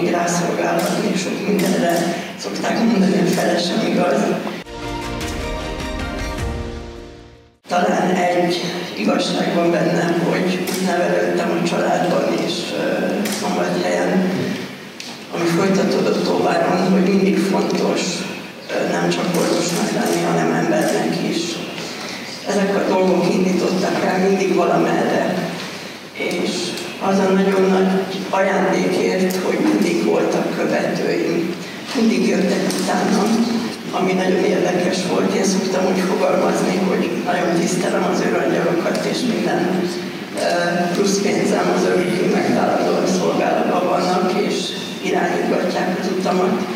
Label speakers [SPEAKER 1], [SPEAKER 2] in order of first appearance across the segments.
[SPEAKER 1] még rászolgálhatni, sok mindenre szokták mondani, hogy fele sem igaz. Talán egy igazság van bennem, hogy nevelődtem a családban és Szombathelyen, ami folytatódott Tóváron, hogy mindig fontos nem csak orvosnak lenni, hanem embernek is. Ezek a dolgok indítottak el mindig valamerre, és az a nagyon nagy ajándékért, hogy mindig voltak követőim, mindig jöttek utána, ami nagyon érdekes volt. Én szoktam úgy fogalmazni, hogy nagyon tisztelem az őrangyalokat, és minden plusz pénzem az örökké megtalálóan szolgálatban vannak, és irányítgatják az utamat.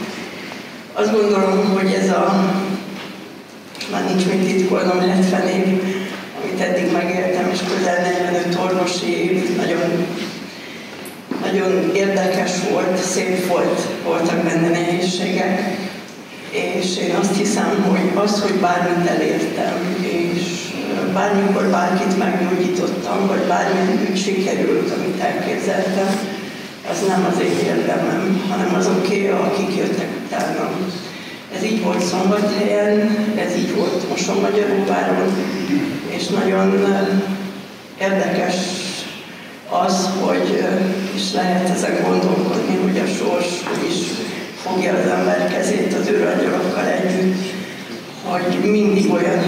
[SPEAKER 1] Azt gondolom, hogy ez a, már nincs mit titkolnom, 70 év, amit eddig megéltem, és közel 45 orvosi év, nagyon, nagyon érdekes volt, szép volt, voltak benne nehézségek, és én azt hiszem, hogy az, hogy bármit elértem, és bármikor bárkit meggyógyítottam, vagy bármilyen úgy sikerült, amit elképzeltem, az nem az én érdemem, hanem azoké, akik jöttek utána. Ez így volt Szombathelyen, ez így volt Moson-Magyaróváron, és nagyon érdekes is lehet ezen gondolkodni, hogy a sors is fogja az ember kezét az őrangyalokkal együtt, hogy mindig olyan